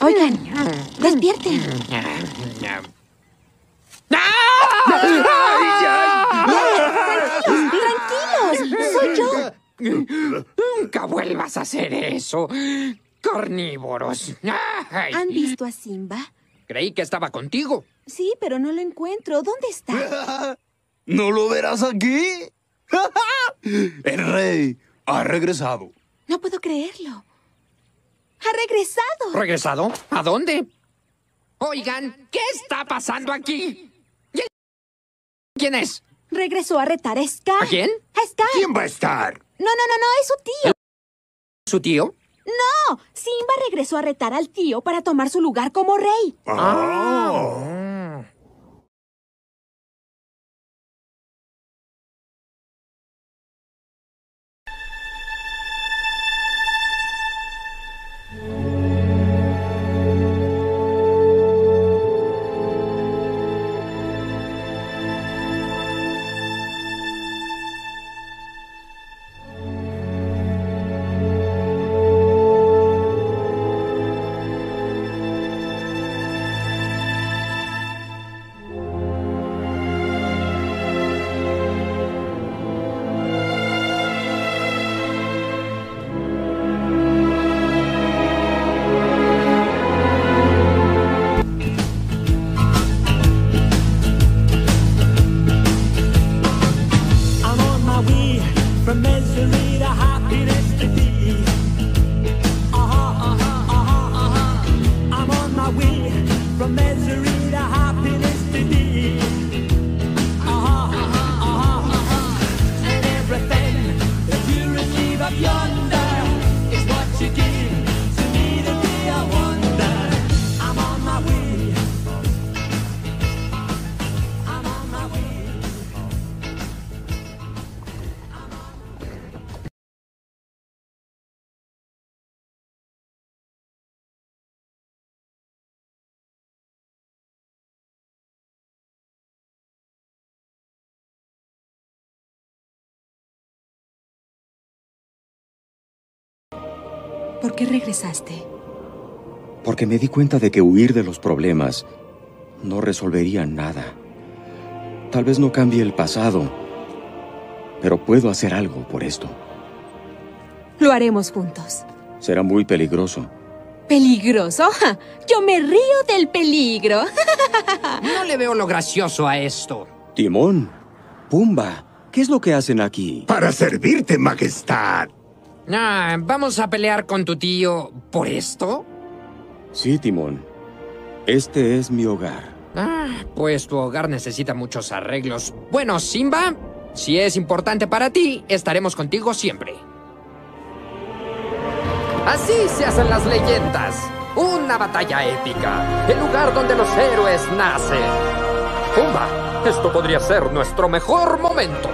Oigan, despierten. Tranquilos, soy yo. Nunca vuelvas a hacer eso. Carnívoros. Ay, ¿Han visto a Simba? creí que estaba contigo. Sí, pero no lo encuentro. ¿Dónde está? ¿No lo verás aquí? El rey ha regresado. No puedo creerlo. ¡Ha regresado! ¿Regresado? ¿A dónde? Oigan, ¿qué está pasando aquí? ¿Y el- ¿Quién es? Regresó a retar a Sky. ¿A quién? A Sky. ¿Quién va a estar? No, no, no, no, es su tío. ¿Su tío? No, Simba regresó a retar al tío para tomar su lugar como rey. Ah. ¿Por qué regresaste? Porque me di cuenta de que huir de los problemas no resolvería nada. Tal vez no cambie el pasado, pero puedo hacer algo por esto. Lo haremos juntos. Será muy peligroso. ¿Peligroso? ¡Ja! Yo me río del peligro. No le veo lo gracioso a esto. Timón, Pumba, ¿qué es lo que hacen aquí? Para servirte, majestad. Ah, ¿Vamos a pelear con tu tío por esto? Sí, Timón. Este es mi hogar. Ah, pues tu hogar necesita muchos arreglos. Bueno, Simba, si es importante para ti, estaremos contigo siempre. Así se hacen las leyendas. Una batalla épica. El lugar donde los héroes nacen. Pumba, esto podría ser nuestro mejor momento.